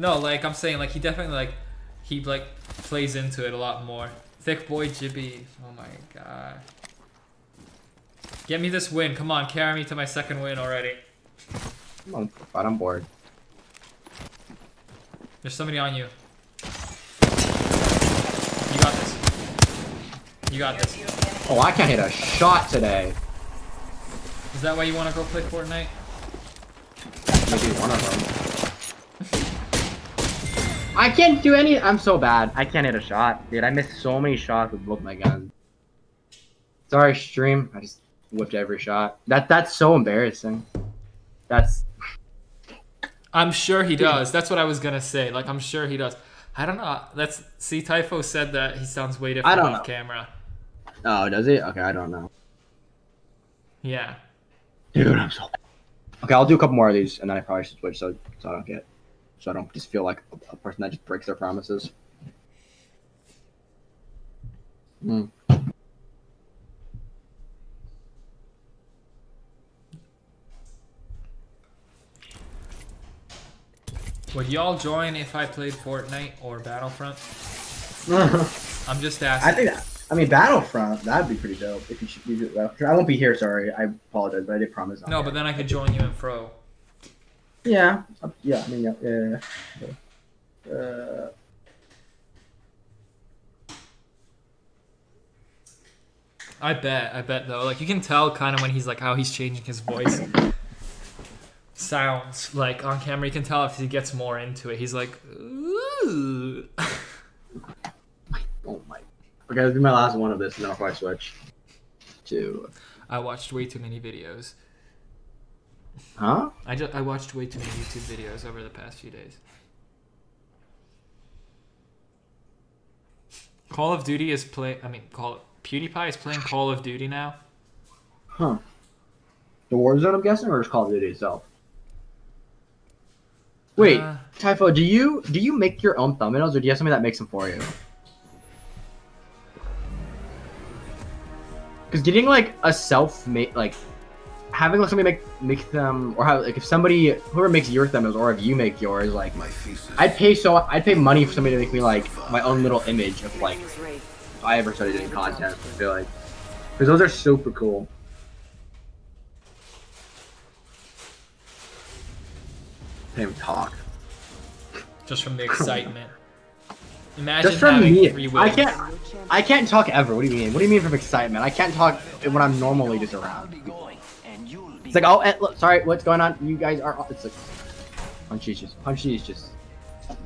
No, like I'm saying, like he definitely like he like plays into it a lot more. Thick boy Jibby. Oh my god. Get me this win. Come on, carry me to my second win already. Come on, but I'm bored. There's somebody on you. You got this. You got this. Oh, I can't hit a shot today. Is that why you want to go play Fortnite? Maybe one of them. I can't do any. I'm so bad. I can't hit a shot, dude. I missed so many shots with both my guns. Sorry, stream. I just whipped every shot. That that's so embarrassing. That's I'm sure he does. That's what I was gonna say. Like I'm sure he does. I don't know. That's see, Typho said that he sounds way different don't off know. camera. oh, does he? Okay, I don't know. Yeah. Dude, I'm so. Okay, I'll do a couple more of these, and then I probably should switch so so I don't get so I don't just feel like a, a person that just breaks their promises. Hmm. Would y'all join if I played Fortnite or Battlefront? I'm just asking. I think that. I mean, Battlefront. That'd be pretty dope if you should. Well, I won't be here. Sorry, I apologize, but I did promise. No, but then I could join you in Fro. Yeah, uh, yeah. I mean, yeah, yeah. yeah. Uh, I bet. I bet though. Like you can tell kind of when he's like how he's changing his voice. Sounds like on camera. You can tell if he gets more into it. He's like, ooh. oh my. Okay, this is my last one of this, and then I'll probably switch to. I watched way too many videos. Huh? I just I watched way too many YouTube videos over the past few days. Call of Duty is play. I mean, Call PewDiePie is playing Call of Duty now. Huh? The Warzone, I'm guessing, or just Call of Duty itself. Wait, Uh, Typho, do you do you make your own thumbnails, or do you have somebody that makes them for you? Because getting like a self-made, like having like somebody make make them, or how like if somebody whoever makes your thumbnails, or if you make yours, like My thesis. I'd pay so I'd pay money for somebody to make me like my own little image of like if I ever started doing content. I feel like because those are super cool. Can't even talk. just from the excitement. Imagine Just from me, I can't. I can't talk ever. What do you mean? What do you mean from excitement? I can't talk when I'm normally just around. It's like, oh, eh, look, sorry, what's going on? You guys are. It's like, punchy is just punchy is just.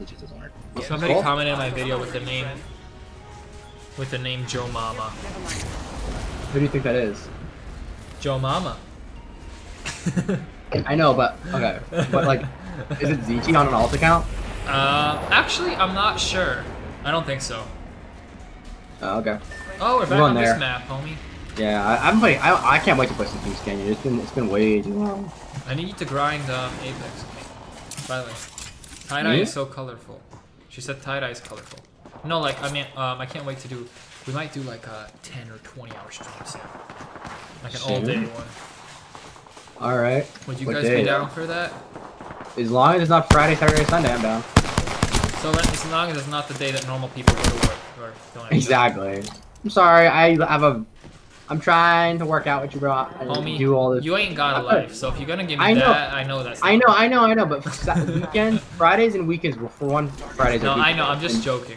It just doesn't work. Somebody Cool. commented on my video with the name with the name Joe Mama. Who do you think that is? Joe Mama. I know, but okay, but like, is it Zichi on an alt account? Uh, actually, I'm not sure. I don't think so. Oh, okay. Oh, we're back going on this map, homie. Yeah, I, I'm playing. I, I can't wait to play some Kings Canyon. It's been it's been way too long. I need to grind um, Apex. By the way, tie dye Me? is so colorful. She said tie dye is colorful. No, like I mean, um, I can't wait to do. We might do like a 10 or 20 hour stream soon. Like an all day one. All right. Would you What guys day? be down for that? As long as it's not Friday, Saturday, Sunday, I'm down. So as long as it's not the day that normal people go to work or don't have to. Exactly. I'm sorry. I have a. I'm trying to work out what you, brought. I Homie, do all this. you ain't got a life, so if you're gonna give me I know. that, I know that's. I know, I know, I know, but Sa- weekends, Fridays and weekends, well, for one, Fridays. No, are I know. I'm just and- joking.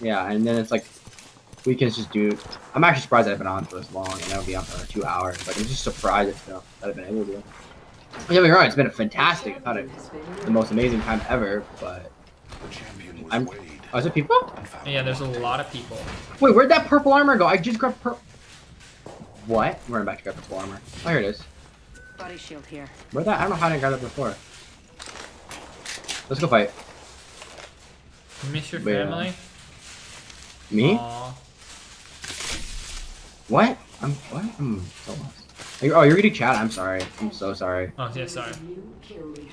Yeah, and then it's like weekends just do. I'm actually surprised I've been on for this long, and I'll be on for like two hours. Like I'm just surprised at stuff that I've been able to do. Don't get me wrong, it's been a fantastic. I thought it the most amazing time ever, but The champion was I'm- Wade. oh, is it people? Yeah, there's a lot of people. Wait, where'd that purple armor go? I just grabbed purple. What? I'm running back to grab purple armor. Oh, here it is. Body shield here. Where'd that? I don't know how I didn't grab that before. Let's go fight. You miss your Yeah. Uh, family? Me? Aw. What? I'm what? I'm so lost. Are Oh, you're reading chat. I'm sorry. I'm so sorry. Oh, yeah, sorry.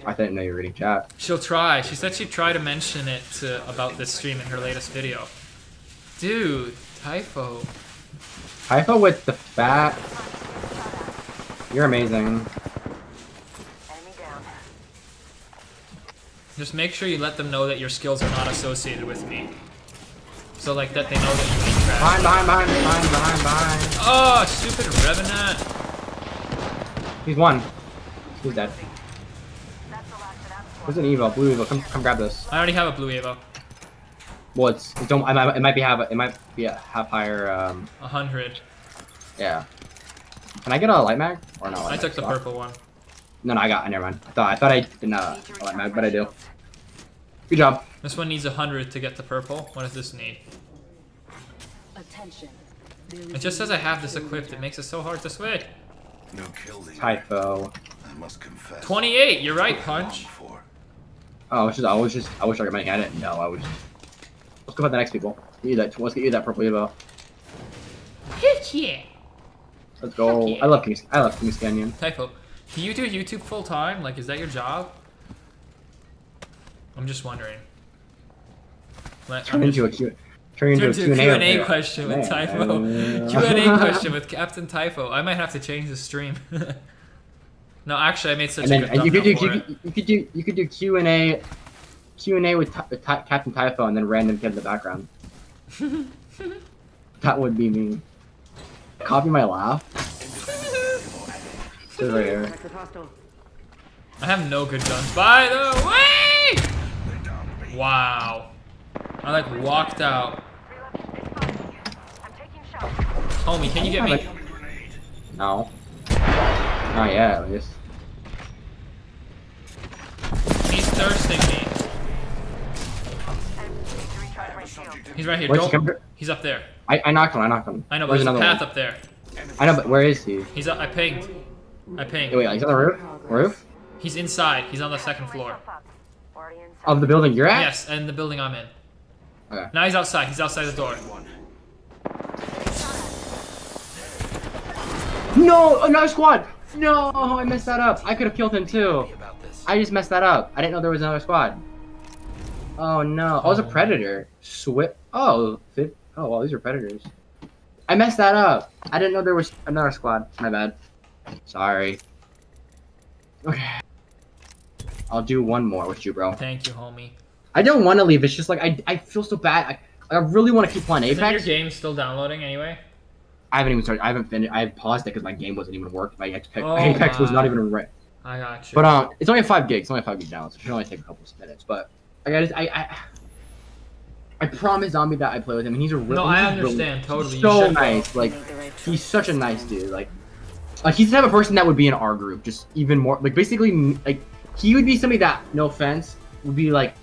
I didn't know you were reading chat. She'll try. She said she'd try to mention it to, about this stream in her latest video. Dude, typho. Typho with the fat. You're amazing. Just make sure you let them know that your skills are not associated with me. So like that they know that you ain't trash. Behind, behind, behind, behind, behind, behind. Oh, stupid Revenant. He's one. He's dead. There's an Evo, blue Evo. Come, come grab this. I already have a blue Evo. Well, it's, it don't. It might, it might be have. It might be a have higher. Um, A hundred. yeah. Can I get a light mag or no? I took the purple one. No, no, I got. Never mind. I thought I thought I didn't uh, a light mag, but I do. Good job. This one needs a hundred to get the purple. What does this need? Attention. It just says I have this equipped. It makes it so hard to switch. No kill leader. Typho. I must confess. 28. You're right, Punch. For. Oh, I was just. I was just. I wish I could had it. No, I was. Let's go for the next people. Get you that. Let's get you that purple Evo. Heck yeah. Let's go. Yeah. I love Kings. I love Kings Canyon. Typho. Can you do YouTube full time? Like, is that your job? I'm just wondering. Let, Turn I'm into a just, Q. Turn into turn a Q&A. a Q&A question with there. Typho. Man. Q&A question with Captain Typho. I might have to change the stream. no, actually, I made such And then a good and you could do you, you could do you could do Q and A, Q and A with, Ty- with Ty- Captain Typho and then random kid in the background. that would be me. Copy my laugh. This right here. I have no good guns. By the way! They downed me. Wow. I like walked out. I'm taking shots. Homie, can you get me? Grenade. No. Not yet, at least. He's thirsting me. He's right here. Where's Don't. come? He's up there. I I knocked him. I knocked him. I know, but Where's there's a path one? up there. I know, but where is he? He's up. I pinged. I pinged. Hey, wait, he's on the roof. Roof He's inside. He's on the second floor. Of the building you're at. Yes, and the building I'm in. Okay. Now he's outside. He's outside the door. No, another squad. No, I messed that up. I could have killed him too. I just messed that up. I didn't know there was another squad. Oh no. Oh, it was a predator. Swift. Oh, fit. Oh, well, these are predators. I messed that up. I didn't know there was another squad. My bad. Sorry. Okay. I'll do one more with you, bro. Thank you, homie. I don't want to leave. It's just like I, I feel so bad. I, I really want to keep playing Isn't your Apex. game still downloading anyway? I haven't even started. I haven't finished. I paused it because my game wasn't even working. My Apex, Oh Apex was not even right. I got you. But um, it's only five gigs. It's only five gig downloads. So it should only take a couple of minutes. But I I I I promised Zombie that I play with him, and he's a really No, I he's really- understand, totally, so nice. Like right he's such a nice dude. Like like he's the type of person that would be in our group. Just even more like basically like he would be somebody that no offense would be like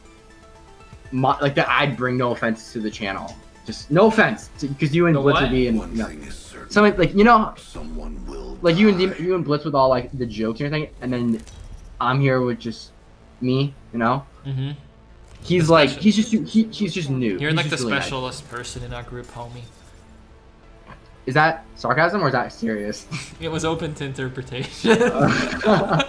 mo- like that I'd bring no offense to the channel. Just no offense because you and The Blitz what? would be in One you know, thing is something like you know Someone will. like you and die. You and Blitz with all like the jokes and everything, and then I'm here with just me, you know. Mm-hmm. He's The like he's just he, he's just new. You're He's like the just really nice. specialist person in our group, homie. Is that sarcasm or is that serious? It was open to interpretation. yeah,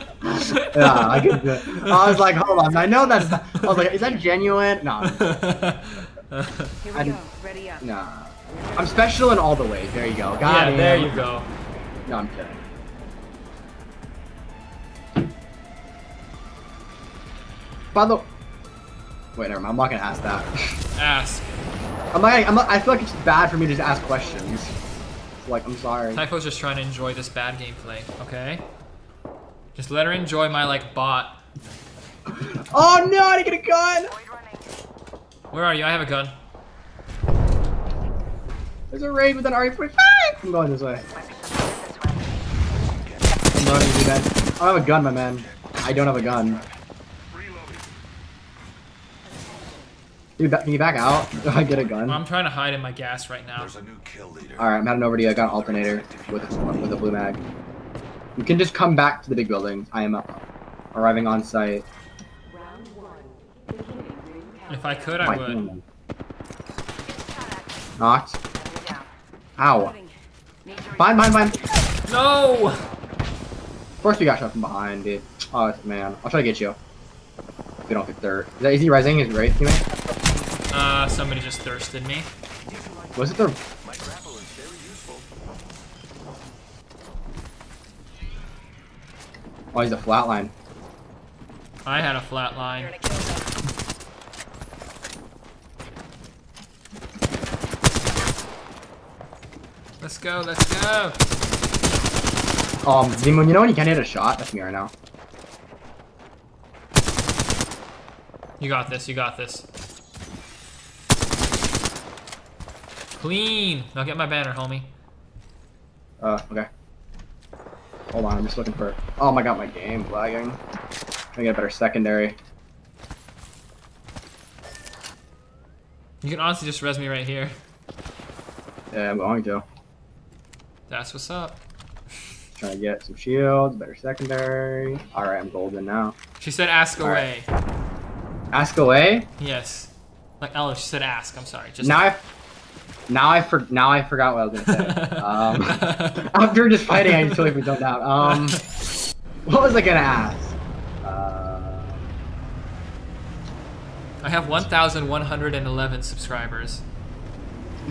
I could. do it. I was like, hold on, I know that's. Not, I was like, is that genuine? No, Here we I'm- go. Ready up. nah. I'm special in all the ways. There you go. Got yeah, him. there you go. No, I'm kidding. By the. Wait, never mind. I'm not gonna ask that. Ask. I'm not, I'm not, I feel like it's bad for me to just ask questions. Like, I'm sorry. Typho's just trying to enjoy this bad gameplay, okay? Just let her enjoy my like bot. Oh no, I didn't get a gun! Where are you? I have a gun. There's a raid with an RE45! I'm going this way. I'm running, dude, man. I don't have a gun, my man. I don't have a gun. Can you, can you back out? Do I get a gun? I'm trying to hide in my gas right now. There's a new kill leader. Alright, I'm heading over to you. I got an alternator with a, with a blue mag. You can just come back to the big building. I am uh, arriving on site. Round one. Beginning ring count. If I could, I My would. hand. Knocked. Ow. Loading. Need to Fine, fine, fine. No! Of course we got shot from behind, dude. Oh, man. I'll try to get you. If you don't get dirt. Is, that, is he rising? Is he right, teammate? somebody just thirsted me. Was it the... Oh, he's a flatline. I had a flatline. Let's go, let's go! Um, Z-Man, you know when you can't hit a shot? That's me right now. You got this, you got this. Clean. Now get my banner, homie. Uh, okay. Hold on, I'm just looking for. Oh my god, my game lagging. I get a better secondary. You can honestly just res me right here. Yeah, I'm going to. That's what's up. Trying to get some shields, better secondary. Alright, I'm golden now. She said ask All away. Ask away. Yes. Like oh, she said ask. I'm sorry. Just Now I, now I for now I forgot what I was gonna say. um, after just fighting, I totally zoned out. Um, what was I gonna ask? Uh, I have 1,111 subscribers.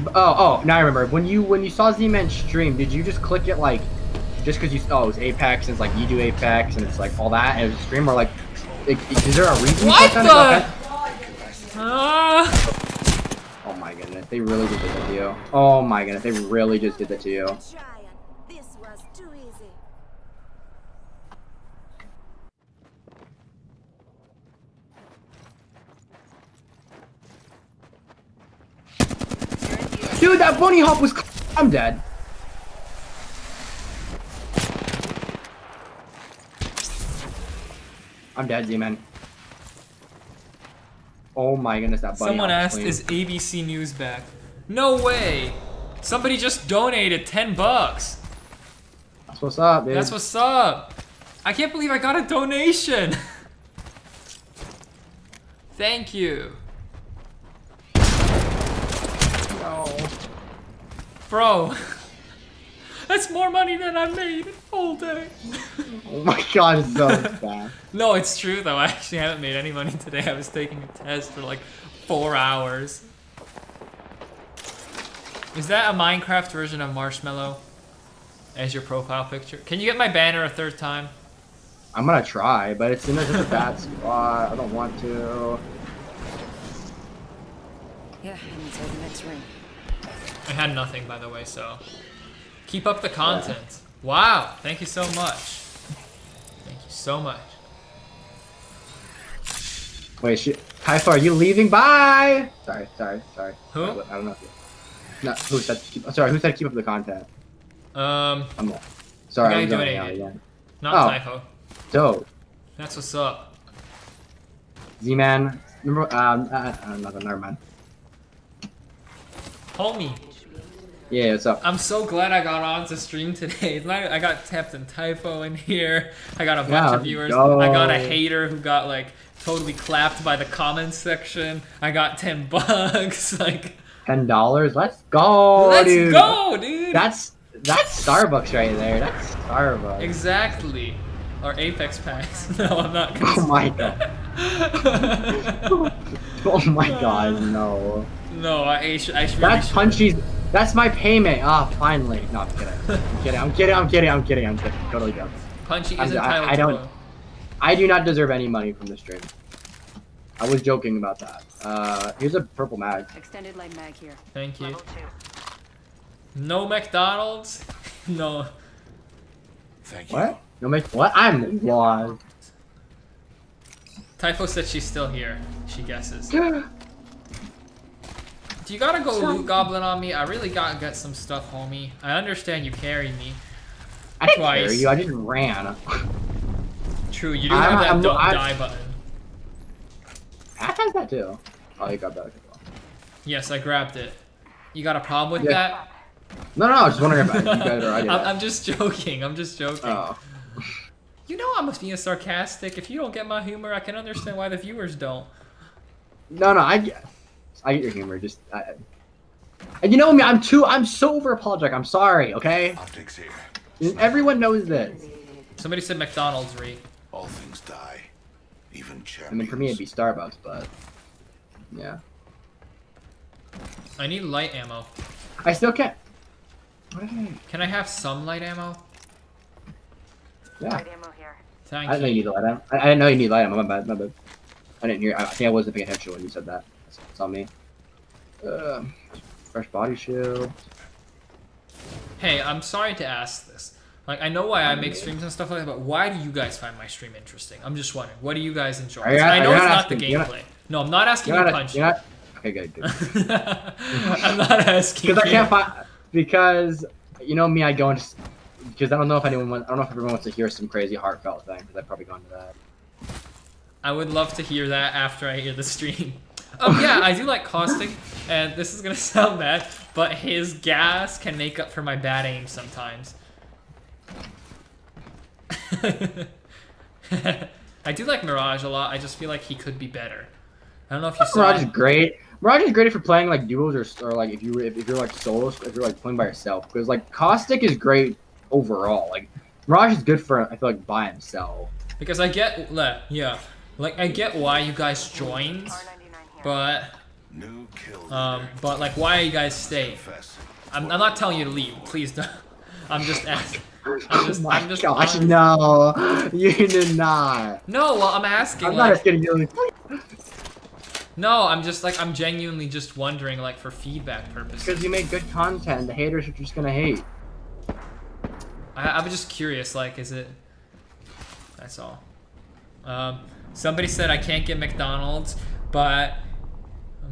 oh, oh, now I remember. When you when you saw Z-Man stream, did you just click it like, just because you oh it was Apex and it's like you do Apex and it's like all that and it was a stream or like, like, is there a reason? What it? the? Ah! Oh my goodness, they really just did that to you. Oh my goodness, they really just did that to you. Giant. This was too easy. Dude, that bunny hop was. I'm dead. I'm dead, Z-Man. Oh my goodness, that bunny Someone asked, clean. is ABC News back? No way! Somebody just donated 10 bucks. That's what's up, dude. That's what's up. I can't believe I got a donation. Thank you. No. Bro. That's more money than I made all day. Oh my god, it's so bad. No, it's true though. I actually haven't made any money today. I was taking a test for like four hours. Is that a Minecraft version of Marshmello as your profile picture? Can you get my banner a third time? I'm gonna try, but it's in a such a bad spot. I don't want to. Yeah, I'm inside the next ring. I had nothing, by the way, so keep up the content. Wow, thank you so much. Thank you so much. Wait, shit. Typho, are you leaving? Bye! Sorry, sorry, sorry. Who? I don't know if you... No, who said keep... Sorry, who said keep up the content? Um, I'm not. Sorry, I'm doing going it out again. not Oh. Typho. Dope. That's what's up. Z-Man. Remember, um, uh, uh, no, never mind. Homie, Yeah, what's up? I'm so glad I got on to stream today. It's not- I got tapped in Typho in here. I got a bunch Yeah, of viewers. go. I got a hater who got like totally clapped by the comments section. I got 10 bucks. Like, Ten dollars? Let's go, let's dude. go, dude. That's that's Starbucks right there. That's Starbucks. exactly. Or Apex packs. no, I'm not gonna. Oh my god. Oh my god, no. no, I, I, sh- I should. That's should- Punchy's. That's my payment. Ah, finally. No, I'm kidding. I'm kidding. I'm kidding. I'm kidding. I'm kidding. I'm kidding. Totally joking. Punchy I'm- is I- entitled I to don't- a- I do not deserve any money from this stream. I was joking about that. Uh, here's a purple mag. Extended light mag here. Thank you. No McDonald's. no. Thank you. What? No make what? I'm lost. Typho said she's still here. She guesses. Do you gotta go loot goblin on me? I really gotta get some stuff, homie. I understand you carry me. I didn't Twice. carry you. I just ran. True, you do I'm- have that I'm- don't I'm- die button. Ash has that too. Oh, you got that. Yes, I grabbed it. You got a problem with Yeah. that? No, no, I was just wondering about it. You guys are I'm, I'm just joking. I'm just joking. Oh. You know I'm being sarcastic. If you don't get my humor, I can understand why the viewers don't. No, no, I get, I get your humor. Just, I, and you know me. I'm too. I'm so over apologetic. I'm sorry. Okay. Optics here. Everyone knows this. Somebody said McDonald's, Re. All things die. Even champions. I mean, for me, it'd be Starbucks, but yeah, I need light ammo. I still can't. What is it? Can I have some light ammo? Yeah, Light ammo here. Thank I didn't know you you. need light ammo. I, I didn't know you need light ammo. My bad. My bad. I didn't hear. I, I think I wasn't paying attention when you said that. It's, on me. Uh, fresh body shield. Hey, I'm sorry to ask this. Like, I know why I make streams and stuff like that, but why do you guys find my stream interesting? I'm just wondering. What do you guys enjoy? Are you- I know it's not not the asking- you're not- gameplay. No, I'm not asking you to punch. not. Okay, good. good. I'm not asking. Because I can't find. Because you know me, I go just. Because I don't know if anyone. Want, I don't know if everyone wants to hear some crazy heartfelt thing. Because I've probably gone to that. I would love to hear that after I hear the stream. Oh yeah, I do like caustic, and this is gonna sound bad, but his gas can make up for my bad aim sometimes. I do like Mirage a lot. I just feel like he could be better. I don't know if you saw. Mirage is great. Mirage is great if you're playing like duos or, or like if you if, if you're like solos if you're like playing by yourself because like Caustic is great overall. Like Mirage is good for I feel like by himself. Because I get, yeah, like I get why you guys joined, but um, but like why are you guys stay? I'm, I'm not telling you to leave. Please don't. I'm just asking. I'm just, oh my I'm just gosh, I'm- no, you did not. No, well, I'm asking. I'm not like, as kidding you. no, I'm just like I'm genuinely just wondering, like for feedback purposes. Because you make good content, the haters are just gonna hate. I, I was just curious, like, is it? That's all. Um, somebody said I can't get McDonald's, but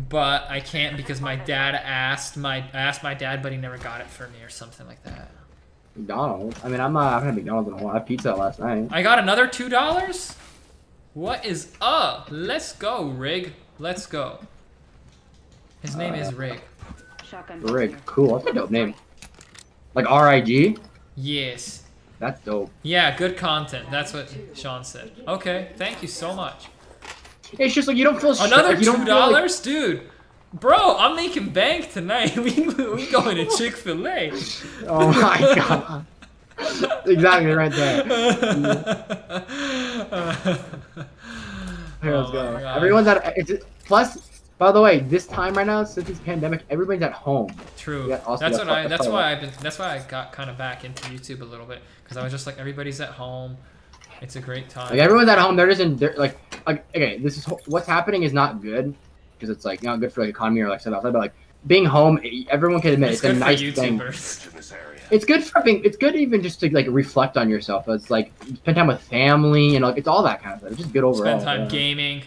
but I can't because my dad asked my I asked my dad, but he never got it for me or something like that. McDonald's. I mean, I'm not. I haven't had McDonald's in a while. I had pizza last night. I got another two dollars. What is up? Let's go, Rig. Let's go. His name is Uh, Rig. Shotgun. Rick, cool. That's a dope name. Like R I G. Yes. That's dope. Yeah, good content. That's what Sean said. Okay, thank you so much. It's just like you don't feel. Another like, two feel, like- dollars, dude. Bro, I'm making bank tonight. we we going to Chick Fil A. Oh my god. exactly right there. Here, let's Oh go. Everyone's at. Plus, by the way, this time right now, since this pandemic, everybody's at home. True. That's what I. That's why- I've been. That's why I got kind of back into YouTube a little bit because I was just like everybody's at home. It's a great time. Like everyone's at home. They're just in. They're like, like okay, this is what's happening is not good because it's like not good for like economy or like stuff outside. But like being home, everyone can admit it's it's, a nice thing. YouTubers. Area. It's good for being. It's good even just to like reflect on yourself. It's like spend time with family and like it's all that kind of stuff. It's just good overall. Spend time yeah. gaming.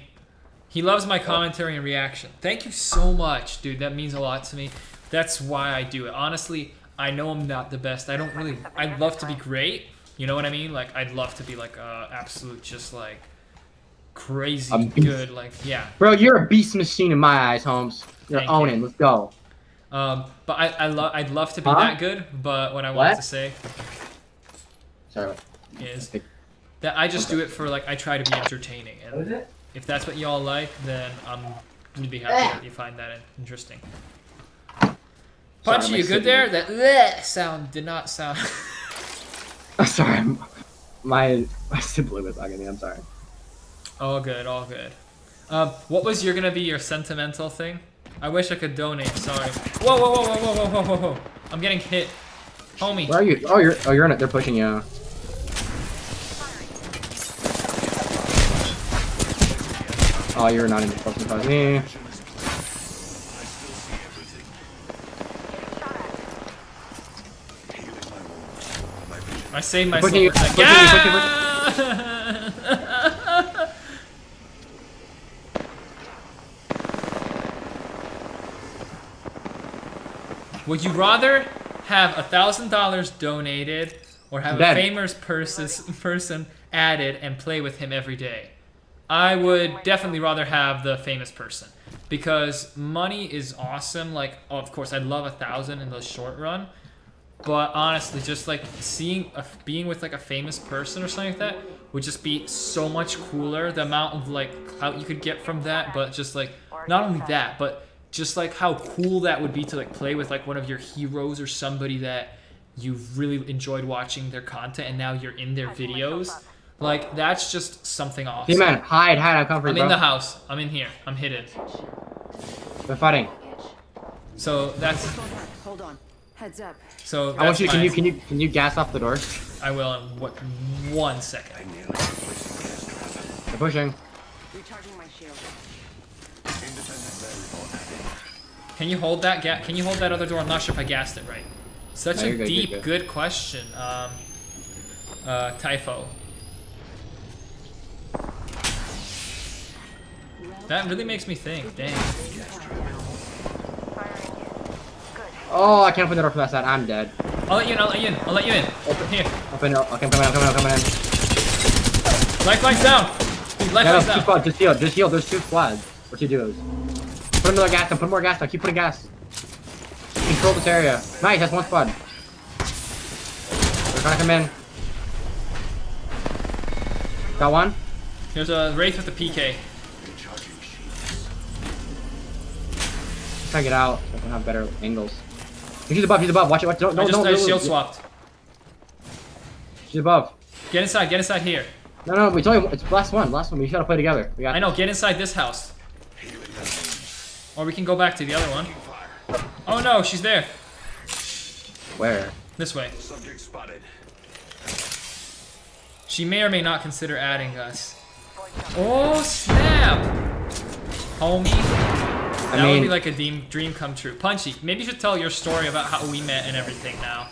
He loves my commentary and reaction. Thank you so much, dude. That means a lot to me. That's why I do it. Honestly, I know I'm not the best. I don't really. I'd love to be great. You know what I mean? Like I'd love to be like uh, absolute, just like crazy A beast. good. Like yeah. Bro, you're a beast machine in my eyes, Holmes. You're Thank you. owning. Let's go. Um, but I, I love. I'd love to be Huh? that good. But what I wanted What? to say Sorry. is that I just do it for like I try to be entertaining, and it? if that's what y'all like, then I'm gonna be happy that you find that interesting. Punchy, my you good sibling. there? That bleh sound did not sound. sorry. I'm- My my sibling was talking to me. I'm sorry. all good, all good. Um, what was your gonna be your sentimental thing? I wish I could donate. Sorry. Whoa, whoa, whoa, whoa, whoa, whoa, whoa, whoa! I'm getting hit, homie. Where are you? Oh, you're oh you're in it. They're pushing you. Oh, you're not in the fucking me. I saved They're myself. pushing you, pushing you, Would you rather have a thousand dollars donated or have Dead. a famous person person added and play with him every day? I would definitely rather have the famous person because money is awesome. Like, of course, I'd love a thousand in the short run, but honestly, just like seeing a, being with like a famous person or something like that would just be so much cooler. The amount of like clout you could get from that, but just like not only that, but just like how cool that would be to like play with like one of your heroes or somebody that you've really enjoyed watching their content and now you're in their videos. Like that's just something awesome. Hey man, hide, hide. I'm coming I'm bro. in the house. I'm in here. I'm hidden. They're fighting. So that's Hold on. Heads up. so. I want you. Can you can you can you gas off the door? I will in what one second. I nearly replacing. They're pushing. Recharging my shield. Independent variable added. Can you hold that ga- Can you hold that other door? I'm not sure if I gassed it right. Such No, a you're good, deep, good. good question. Um, uh, Typho. That really makes me think. Dang. Oh, I can't open the door from that side. I'm dead. I'll let you in. I'll let you in. I'll let you in. Open here. Open it. Okay, I'm coming in. I'm coming in. I'm coming in. Lifeline's down. Dude, Yeah, no, lifeline's two down. Just heal. Just heal. There's two squads. Or two duos. Put another gas down. Put more gas down. Keep putting gas. Control this area. Nice. That's one squad. They're trying to come in. Got one. There's a Wraith with the PK. Try to get out so I can have better angles. She's above. She's above. Watch it. Watch it. Don't, I don't, just, don't, I shield swapped. She's above. Get inside. Get inside here. No, no, we told you it's last one. Last one. We gotta play together. We got. I know. Get inside this house. Or we can go back to the other one. Oh no, she's there. Where? This way. Subject spotted. She may or may not consider adding us. Oh snap! Homie. That would mean- be like a dream, dream come true. Punchy, maybe you should tell your story about how we met and everything now.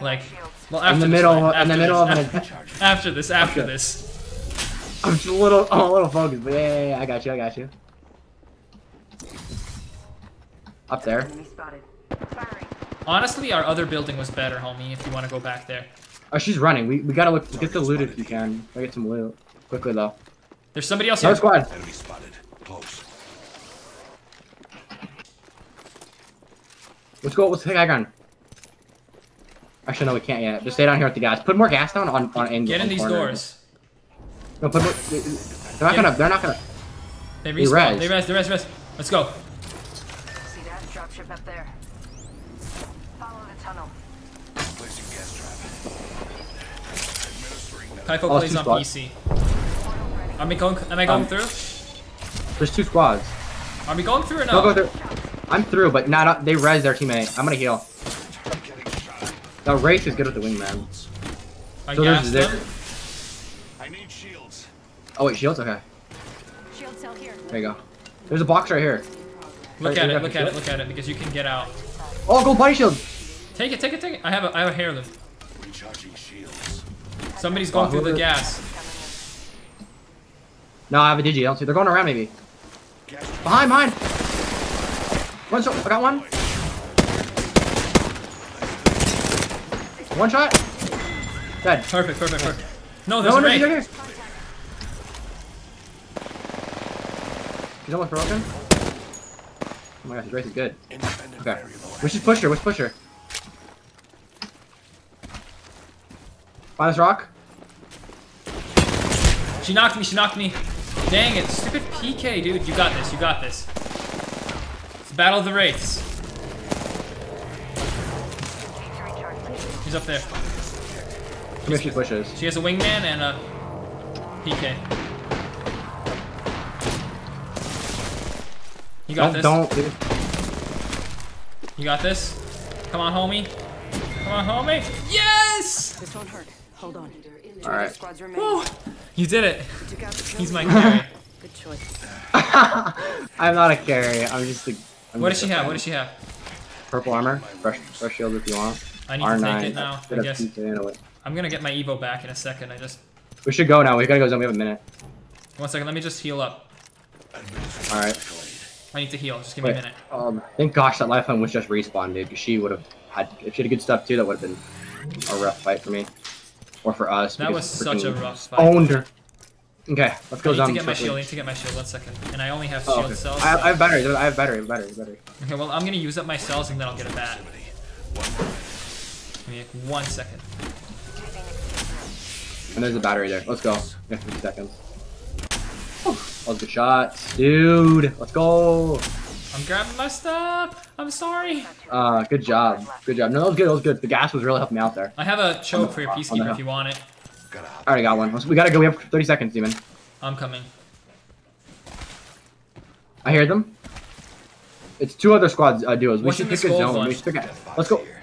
Like, well, after In the this, middle. fine. In the After middle this, of an. after, after this, after Okay. this. I'm just a little. I'm a little focused, but yeah, yeah, yeah, I got you. I got you. Up there. Enemy spotted. Firing. Honestly, our other building was better, homie. If you want to go back there, Oh, she's running. We, we gotta look. Get the loot if you can. Gotta get some loot quickly though. there's somebody else here. Another squad. Enemy spotted. Close. Let's go. Let's take high. Actually, no, we can't yet. Just stay down here with the gas. Put more gas down on on angle. Get in these corner. doors. No, put more. They're not Get- gonna. They're not gonna. They They respawn. They res. They res. Res. Let's go. See that dropship up there? Follow the tunnel. Placing gas trap. Typho Oh, plays on squads. PC. Am I going? Am I going Um, through? There's two squads. Are we going through or no? Don't go through. I'm through, but not. Up. They res their teammate. I'm gonna heal. Getting shot. No, Wraith is good with the wingman. I So there's there- I need shields. Oh wait, shields. Okay, Shield cell here. there you go. There's a box right here. Look Right, at it. Look to at it. shield? Look at it. Because you can get out. Oh, gold body shield. Take it. Take it. Take it. I have a. I have a heirloom. Recharging shields. Somebody's going Oh, through the whoever- gas. No, I have a digi. I don't see. They're going around maybe. Behind, behind. One shot. I got one. One shot. Dead. Perfect. Perfect. Perfect. No, there's No, a no, he's wraith. here. He's almost broken. Oh my gosh, his race is good. Independent Okay. variable. We should push her. Let's push her. Find this rock. She knocked me. She knocked me. Dang it. Stupid PK, dude. You got this. You got this. It's Battle of the Wraiths. He's up there. Come here, she pushes. She has a wingman and a PK. You got don't, this. don't. dude. You got this. Come on, homie. Come on, homie. Yes! This won't hurt. Hold on. All right. other squads remain. Woo! You did it. Took out the He's my carry. Good choice. I'm not a carry. I'm just a. I'm What does she have? What does she have? Purple armor. Fresh, fresh shield if you want. I need R9. to take it now. I guess pizza in it. I'm gonna get my Evo back in a second. I just We should go now. We gotta go zone. We have a minute. one second. Let me just heal up. All right. I need to heal. Just give me a minute. Um, thank gosh that lifeline was just respawned, dude. 'cause she would have had. If she had good stuff too, that would have been a rough fight for me, or for us. That because was such a rough fight. Owned her. Okay, let's go I need to get my shield. I need to get my shield. One second. And I only have Oh, shield okay. cells. I, I have batteries. I have battery. Battery. Battery. Okay, well I'm gonna use up my cells and then I'll get a bat. Give me one second. And there's a battery there. Let's go. We have 50 seconds. That was good shots, dude. Let's go. I'm grabbing my stuff. I'm sorry. Uh, good job. Good job. No, that was good. That was good. The gas was really helping me out there. I have a choke for your peacekeeper if you want it. Gotta. I already got one. We gotta go. We have 30 seconds, Demon. I'm coming. I hear them. It's two other squads uh, duos. We What's should in this pick a zone. one? We should pick a... Let's go. here.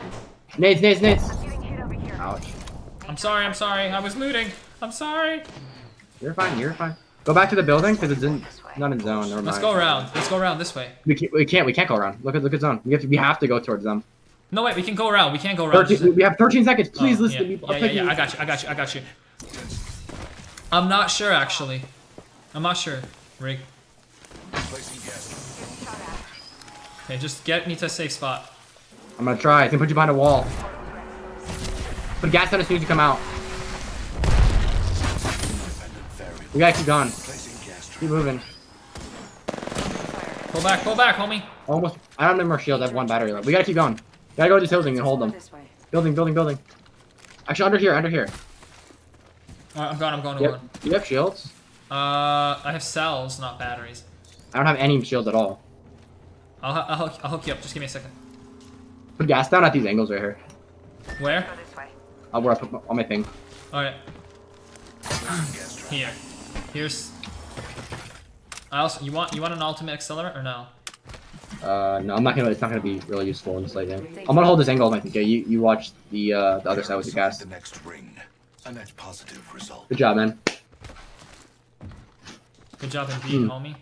Nades, nades, nades. Getting hit over here. Ouch. I'm sorry. I'm sorry. I was looting. I'm sorry. You're fine. You're fine. Go back to the building because it's in, not in zone. Never mind. Let's go around. Let's go around this way. We can't. We can't. We can't go around. Look at look at zone. We have to. We have to go towards them. No wait, we can go around. We can't go around. 13, we have 13 seconds. Please Oh, listen yeah. to me. I'll Yeah, yeah, yeah. I got you. I got you. I got you. I'm not sure actually. I'm not sure. Rig. Placing gas trap. Shot at. Okay, just get me to a safe spot. I'm gonna try. It's gonna put you behind a wall. Put gas down as soon as you come out. We gotta keep going. Placing gas trap. Keep moving. Pull back, pull back, homie. Almost. I don't have any more shields. I have one battery left. We gotta keep going. I gotta go to this building and hold them. This way. Building, building, building. Actually, under here, under here. Alright, I'm going, I'm going, I'm Yep. going. Do you have shields? Uh, I have cells, not batteries. I don't have any shields at all. I'll, I'll, hook, I'll hook you up. Just give me a second. Put gas down at these angles right here. Where? Go this way. I'll where I put my, on my thing. Alright, Placing gas trap. here. Here's. I also, you want you want an ultimate accelerant or no? Uh, no, I'm not gonna. It's not gonna be really useful in this late game. I'm gonna hold this angle with my. Okay, you you watch the uh the other side with the gas. The next ring. A net positive result. Good job, man. Good job indeed, Hmm. homie.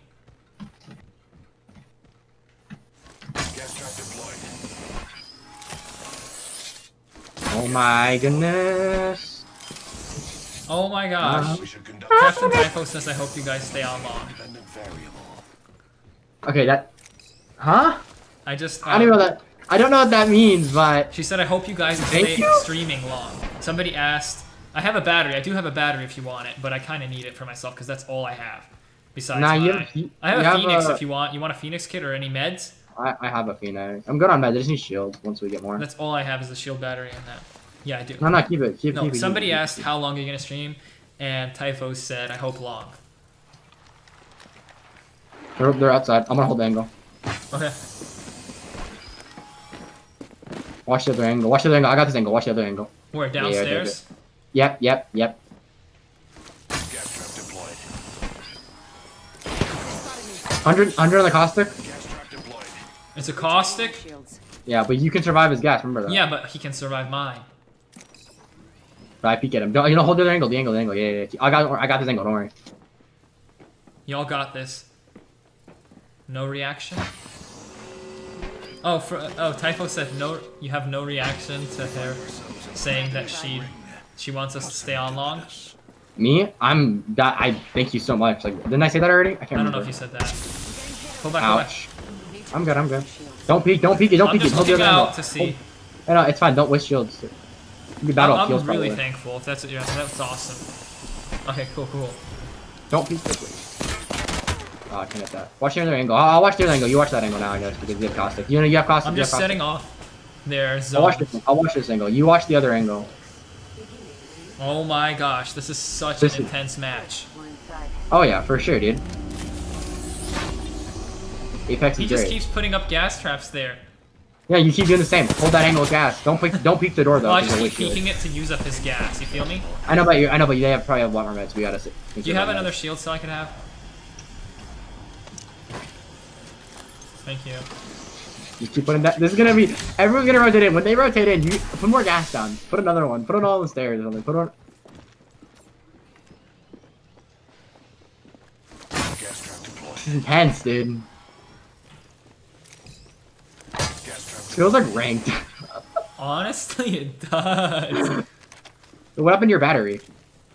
Gas trap deployed. Oh my goodness. Oh my gosh. We should conduct Captain Typho says I hope you guys stay on long. independent variable. Okay, that. Huh? I just. I don't even know uh, that. I don't know what that means, but She said I hope you guys stay you. streaming long. Somebody asked. I have a battery. I do have a battery if you want it, but I kind of need it for myself because that's all I have. Besides, Nah, you my- have- you- I have a have Phoenix a- if you want. You want a Phoenix kit or any meds? I, I have a phoenix. I'm good on meds. I just need shields once we get more. That's all I have is the shield battery and that. Yeah, I do. No, no, keep it. Keep, No, keep it. somebody keep asked keep how long are you gonna stream, and Typho said I hope long. They're, they're outside. I'm gonna hold the angle. Okay. Watch the other angle. Watch the other angle. I got this angle. Watch the other angle. Where Yeah, downstairs? Yep, yep, yep. Gas trap deployed. 100, 100 on the caustic? Gas trap deployed. It's a caustic. Yeah, but you can survive his gas. Remember that. Yeah, but he can survive mine. But I peek at him. Don't, you know, hold the other angle. The angle, the angle. Yeah, yeah, yeah. I got, I got this angle. Don't worry. Y'all got this. No reaction. Oh, for, oh, Typho said no. You have no reaction to her saying that she she wants us to stay on long. Me? I'm that. I thank you so much. Like, didn't I say that already? I can't I don't remember. know if you said that. Pull back, pull back. Ouch. I'm good. I'm good. Don't peek. Don't peek. Don't I'm peek it. just the looking out to see. Hold- No, no, it's fine. Don't waste shields. You can battle I'm, I'm really probably. thankful if that's what you're. That's awesome. Okay, cool, cool. Don't peek this way. Oh, I can't hit that. Watch the other angle. I'll, I'll watch the other angle. You watch that angle now, I guess, because you have caustic. You know, you have caustic. I'm just caustic. setting off their I'll zone. watch this. I'll watch this angle. You watch the other angle. Oh my gosh, this is such This an is- intense match. Oh yeah, for sure, dude. Apex He just great. keeps putting up gas traps there. Yeah, you keep doing the same. Hold that angle with gas. Don't peek. Don't peek the door though. Well, I just keep peeking it to use up his gas. You feel me? I know, but you. I know, but they have probably have a lot more meds. We gotta. Do you have another shield cell I could have? Thank you. You keep putting that. This is gonna be. Everyone's gonna rotate in. When they rotate in, you put more gas down. Put another one. Put it all on the stairs or something. Put on. Gas trap deployed. This is intense, dude. Feels like ranked. Honestly, it does. what happened to your battery?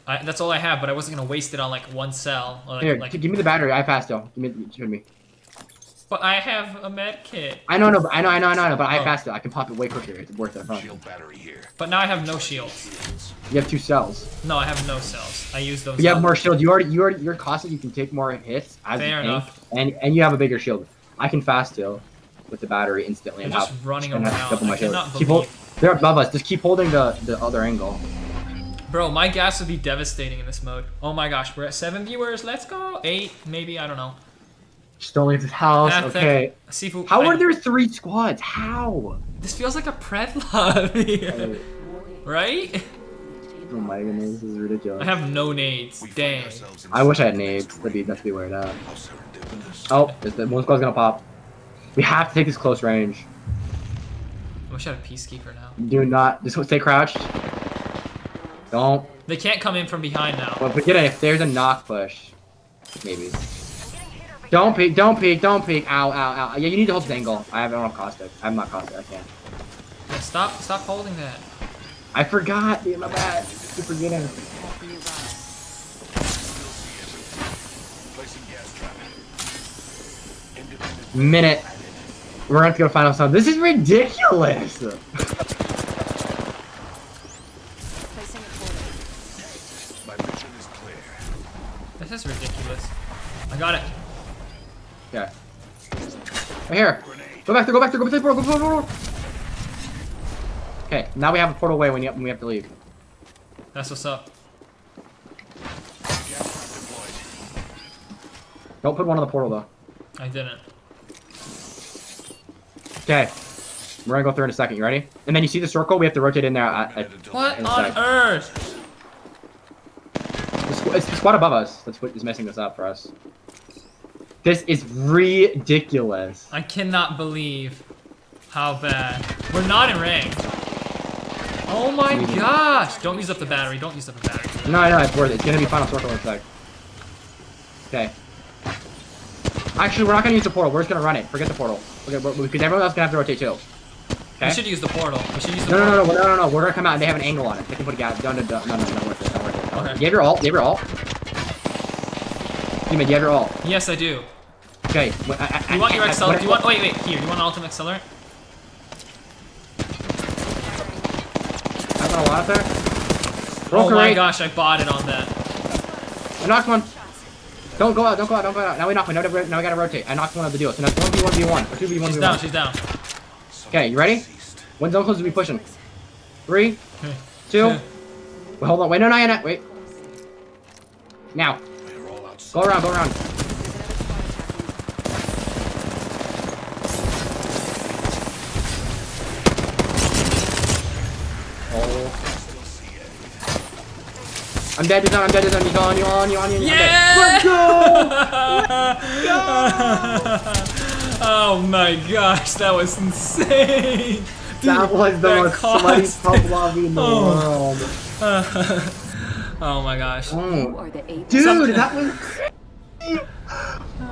I, that's all I have, but I wasn't gonna waste it on like one cell. Or, like, Here, like, give me the battery. I have fast still. Give me. Give me. But I have a med kit. I know, no, but I know, I know, I know, I know, but I have Oh. fast still. I can pop it way quicker. It's worth it. I promise. shield battery here. But now I have no shields. You have two cells. No, I have no cells. I use those. But you have more shield. You already, you already, you're caustic. You can take more hits as Fair you tank, enough. and and you have a bigger shield. I can fast heal with the battery instantly. They're and just have, running and have around. double my I shield. Keep hold, they're above us. Just keep holding the the other angle. Bro, my gas would be devastating in this mode. Oh my gosh, we're at seven viewers. Let's go. Eight, maybe. I don't know. Just don't leave this house. Okay. thank- Sifu, How I- are there three squads? How? This feels like a pred lobby, right? Oh my goodness, this is ridiculous. I have no nades. We Dang. I wish I had the nades. next That'd be ring. that'd be weird. Uh, oh, this- the one squad's gonna pop. We have to take this close range. I wish I had a peacekeeper now. Do not just stay crouched. Don't. They can't come in from behind now. Well, forget it. If there's a knock push, maybe. Don't peek. Don't peek. Don't peek. Ow, ow, ow. Yeah, you need to hold this angle. I have I don't have caustic. I'm not caustic. I can't. Stop, stop holding that. I forgot. Dude, my bad. Keep forgetting. New run. Placing gas trap. Minute. We're gonna have to go to final sound. This is ridiculous. Placing a portal. My mission is clear. This is ridiculous. I got it. Yeah. Right here. Go back there. Go back there. Go back there. Go back there. Go back there. Okay. Now we have a portal way when, when we have to leave. That's what's up. Gas trap deployed. Don't put one on the portal though. I didn't. Okay. We're gonna go through in a second. You ready? And then you see the circle? We have to rotate in there. At, at, What In on earth? squ- it's the squad above us. That's what is messing this up for us. This is ridiculous. I cannot believe how bad. We're not in rank. Oh my Maybe. gosh! Don't use up the battery. Don't use up the battery. No, no, it's worth it. It's gonna be final circle in a sec. Okay. Actually, we're not gonna use the portal. We're just gonna run it. Forget the portal. Okay, because everyone else gonna have to rotate too. Okay. We should use the portal. We should use the No, no, portal. no, no, no, no, no. We're gonna come out and they have an angle on it. They can put a gas. No, no, no, no, no, no, worth it. Not worth it. Okay. You have your ult. You have your ult. You have your ult. Yes, I do. Okay. wh- I, I, you want your accelerant? Do you want? Wait, wait. Here. You want an ultimate accelerant? I got a lot there. Roll Oh my great. gosh! I bought it on that. I knocked one. Don't go out. Don't go out. Don't go out. Now we knock one. Now we, now we gotta rotate. I knocked one of the duo. So now it's one v one v one or two v one She's v down. one. She's down. Okay, you ready? Ceased. When zone closes, we pushing. Three, Okay. two. Okay. Wait, hold on. Wait, no, no, no, wait. Now, go around, go around. I'm dead to zone. I'm dead to zone. You on, you on, you on, you on. Yeah! Let's go! oh my gosh, that was insane. That was the that most sweaty cost- pub lobby in the Oh. world. oh my gosh. Oh. Who are the eight? Dude, Some- that was crazy.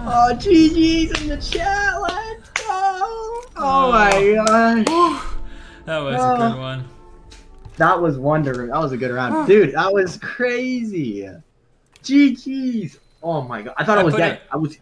Oh, GG's in the chat. Let's go. Oh, oh. my gosh. That was a Oh. good one. That was wonder. That was a good round, dude. That was crazy. GG's. Oh my god. I thought I, I was dead. it- I was